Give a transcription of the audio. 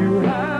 you have.